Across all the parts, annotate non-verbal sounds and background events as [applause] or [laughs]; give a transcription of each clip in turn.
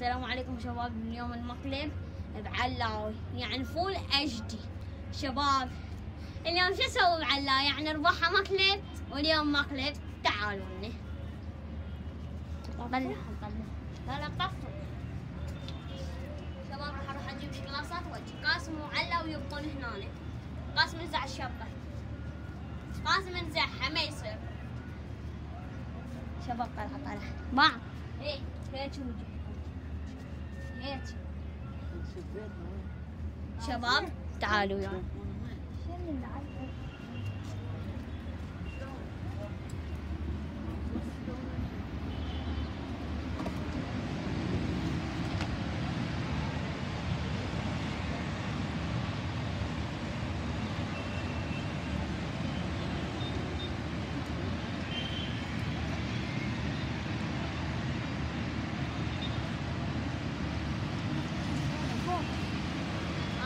السلام عليكم شباب اليوم المقلب بعلاوي. يعني فول اشدي شباب اليوم شو أسوي بعلاوي؟ يعني ربحها مقلب واليوم مقلب. تعالوا لنا طلع طلع لا لا طفوا شباب راح أروح أجيب شكلاصات واجي قاسم وعلاوي يبقون هنا قاسم نزع الشبكه قاسم نزعها ما يصير. شباب طلع طلع. باع. إيه هيك شباب تعالوا يلا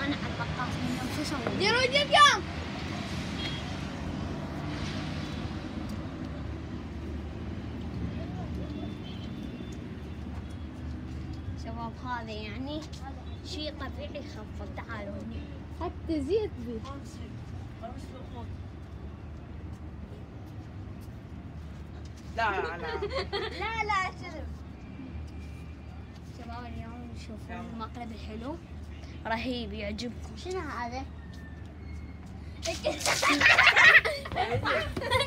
أنا على البقاس من يوم شو أسوي ديروا جيب يوم شباب هذا يعني شيء طبيعي يخفض تعالوا حتى زيت بي. لا لا لا. لا شباب اليوم شوفوا المقلب الحلو. رهيب يعجبكم شنو هذا؟ [laughs]